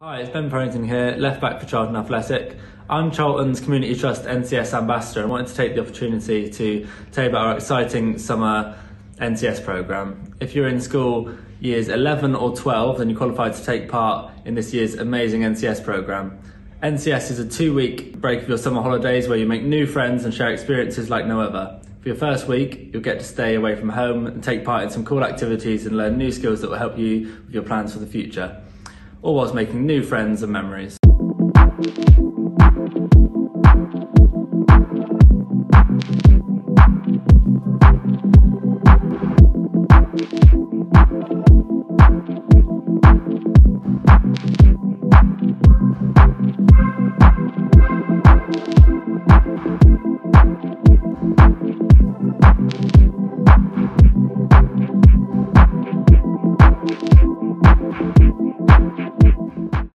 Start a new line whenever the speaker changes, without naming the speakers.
Hi, it's Ben Purrington here, left back for Charlton Athletic. I'm Charlton's Community Trust NCS Ambassador and wanted to take the opportunity to tell you about our exciting summer NCS programme. If you're in school years 11 or 12, then you're qualified to take part in this year's amazing NCS programme. NCS is a two week break of your summer holidays where you make new friends and share experiences like no other. For your first week, you'll get to stay away from home and take part in some cool activities and learn new skills that will help you with your plans for the future or whilst making new friends and memories.